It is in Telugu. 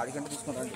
అడిగంట తీసుకుంటాను.